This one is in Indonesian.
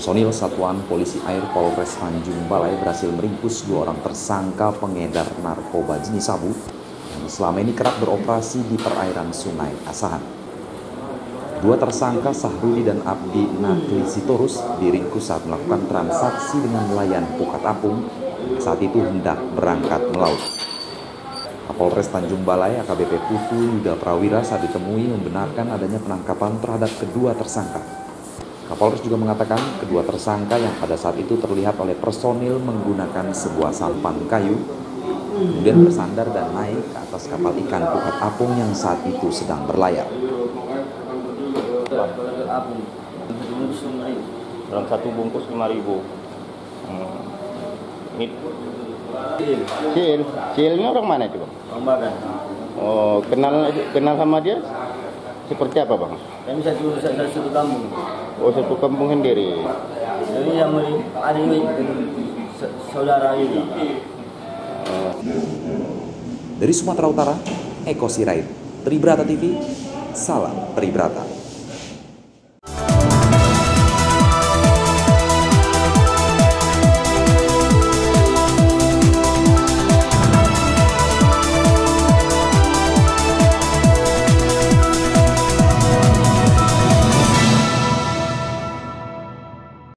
Personil Satuan Polisi Air Polres Tanjung Balai berhasil meringkus dua orang tersangka pengedar narkoba jenis sabu yang selama ini kerap beroperasi di perairan Sungai Asahan. Dua tersangka Sahruli dan Abdi Nakli Sitorus diringkus saat melakukan transaksi dengan nelayan Pukat Apung saat itu hendak berangkat melaut. Kapolres Tanjung Balai AKBP Putu Yuda Prawira saat ditemui membenarkan adanya penangkapan terhadap kedua tersangka. Kapolres juga mengatakan kedua tersangka yang pada saat itu terlihat oleh personil menggunakan sebuah sampan kayu kemudian bersandar dan naik ke atas kapal ikan pukat apung yang saat itu sedang berlayar. Dalam satu bungkus lima ribu. Hmm. Ini Cil, Cilnya orang mana itu? Bang Bagan. Oh, kenal kenal sama dia? Seperti apa bang? Kami satu satu, satu kampung. Oh, satu kampung sendiri. Jadi yang ada ini saudara juga. Dari Sumatera Utara, Eko Sirait, Tribrata TV, Salam Tribrata.